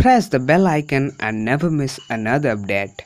Press the bell icon and never miss another update.